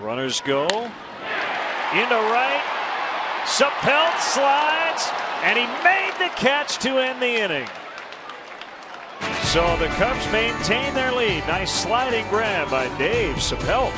Runners go into right. Sappelt slides, and he made the catch to end the inning. So the Cubs maintain their lead. Nice sliding grab by Dave Sappelt.